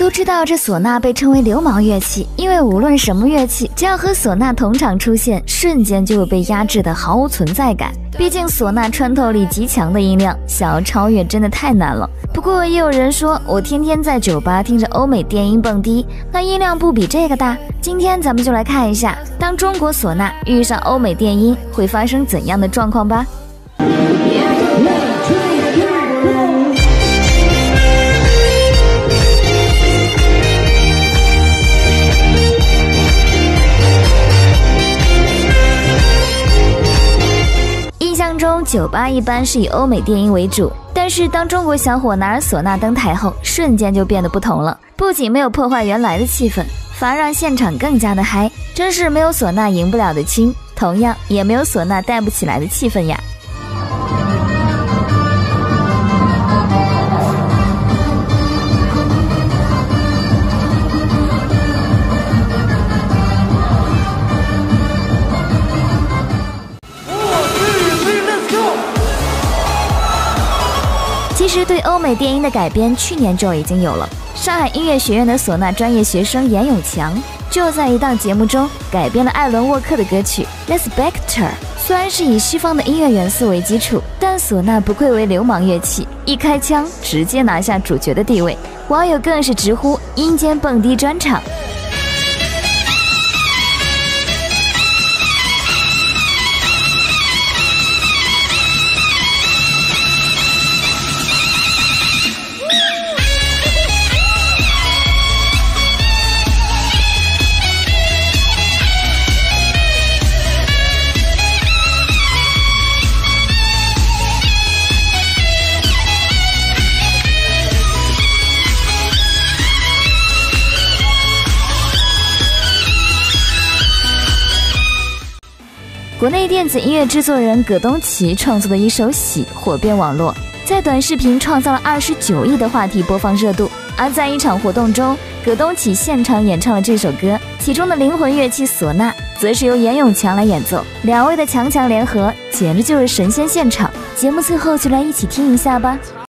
都知道这唢呐被称为流氓乐器，因为无论什么乐器，只要和唢呐同场出现，瞬间就会被压制的毫无存在感。毕竟唢呐穿透力极强的音量，想要超越真的太难了。不过也有人说，我天天在酒吧听着欧美电音蹦迪，那音量不比这个大。今天咱们就来看一下，当中国唢呐遇上欧美电音会发生怎样的状况吧。中酒吧一般是以欧美电音为主，但是当中国小伙拿着唢呐登台后，瞬间就变得不同了。不仅没有破坏原来的气氛，反而让现场更加的嗨，真是没有唢呐赢不了的亲，同样也没有唢呐带不起来的气氛呀。其实对欧美电音的改编，去年就已经有了。上海音乐学院的唢呐专业学生严永强就在一档节目中改编了艾伦沃克的歌曲《The Spectre》。虽然是以西方的音乐元素为基础，但唢呐不愧为流氓乐器，一开枪直接拿下主角的地位。网友更是直呼“阴间蹦迪专场”。国内电子音乐制作人葛东奇创作的一首《喜》火遍网络，在短视频创造了二十九亿的话题播放热度。而在一场活动中，葛东奇现场演唱了这首歌，其中的灵魂乐器唢呐，则是由严永强来演奏。两位的强强联合，简直就是神仙现场。节目最后就来一起听一下吧。